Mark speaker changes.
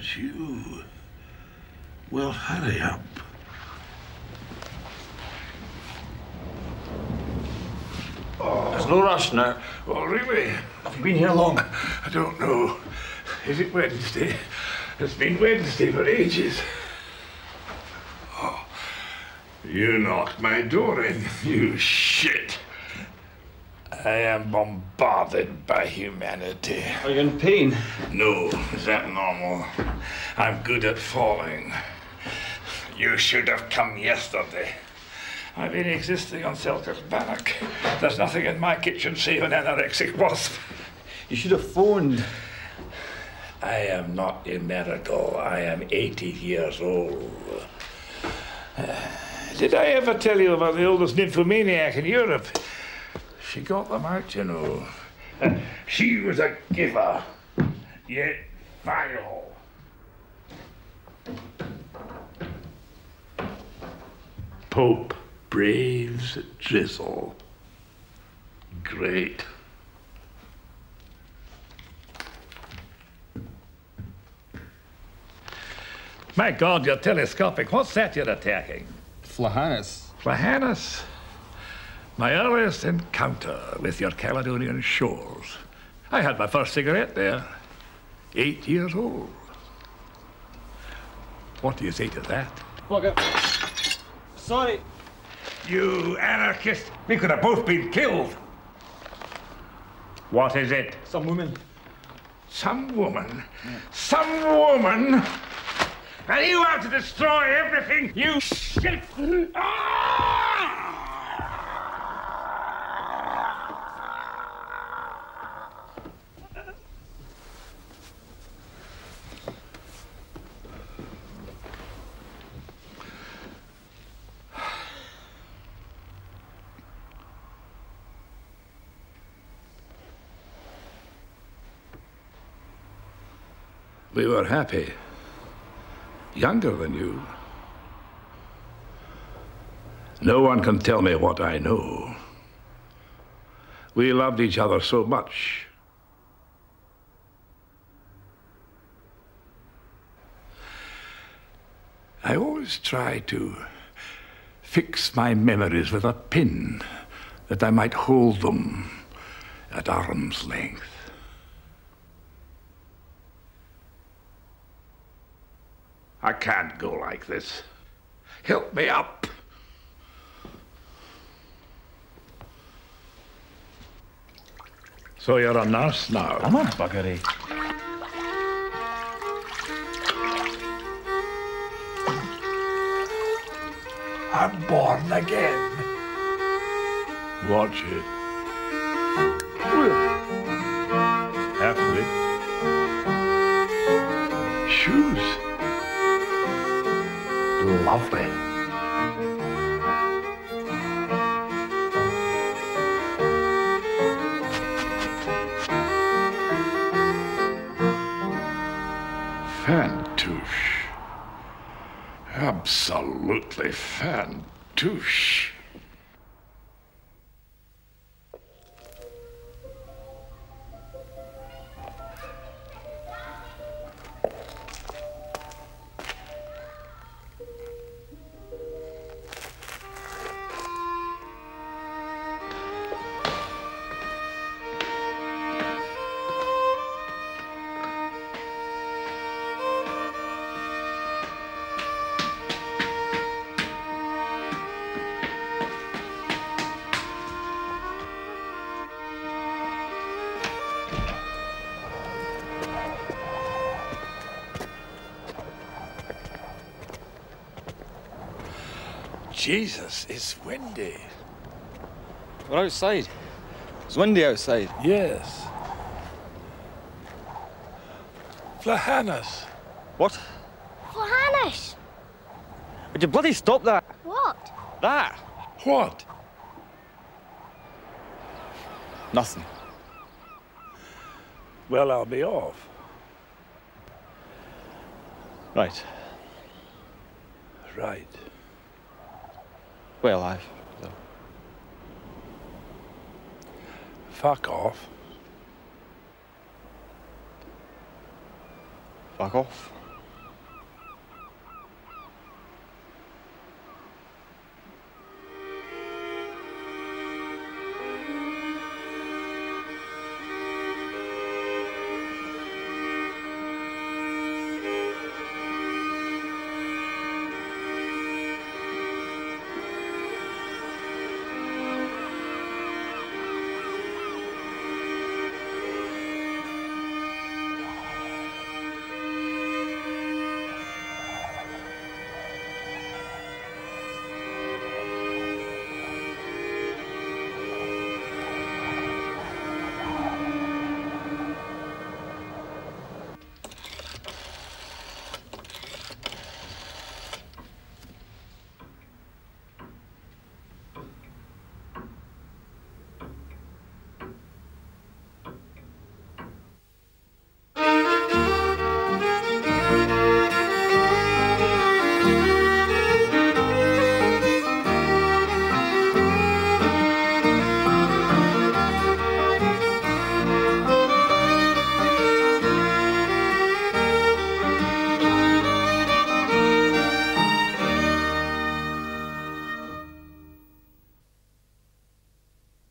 Speaker 1: it's you. Well, hurry up.
Speaker 2: There's no rush now.
Speaker 1: Oh, really?
Speaker 2: Have you been here long?
Speaker 1: I don't know. Is it Wednesday? It's been Wednesday for ages. Oh, you knocked my door in, you shit. I am bombarded by humanity.
Speaker 2: Are you in pain?
Speaker 1: No, is that normal? I'm good at falling. You should have come yesterday. I've been existing on Selkirk's Bannock. There's nothing in my kitchen save an anorexic wasp.
Speaker 2: You should have phoned.
Speaker 1: I am not a miracle. I am 80 years old. Did I ever tell you about the oldest nymphomaniac in Europe? She got them out, you know. She was a giver, yet vile. Pope braves drizzle. Great. My God, you're telescopic. What's that you're attacking?
Speaker 2: Flahanus.
Speaker 1: Flahanus. My earliest encounter with your Caledonian shores. I had my first cigarette there. Eight years old. What do you say to that?
Speaker 2: Bugger. Sorry.
Speaker 1: You anarchist! We could have both been killed. What is it?
Speaker 2: Some woman.
Speaker 1: Some woman. Some woman. And you want to destroy everything, you shit! Ah! We were happy. Younger than you. No one can tell me what I know. We loved each other so much. I always try to fix my memories with a pin that I might hold them at arm's length. I can't go like this. Help me up. So you're a nurse now?
Speaker 2: I'm a buggery.
Speaker 1: I'm born again. Watch it. Lovely. Fantoosh. Absolutely fantoosh. Jesus, it's windy.
Speaker 2: We're outside. It's windy outside.
Speaker 1: Yes. Flahanus.
Speaker 2: What?
Speaker 3: Johannes!
Speaker 2: Would you bloody stop that?
Speaker 3: What?
Speaker 2: That?
Speaker 1: What?
Speaker 2: Nothing.
Speaker 1: Well, I'll be off.
Speaker 2: Right.
Speaker 1: Right.
Speaker 2: Well, I've. So.
Speaker 1: Fuck off.
Speaker 2: Fuck off.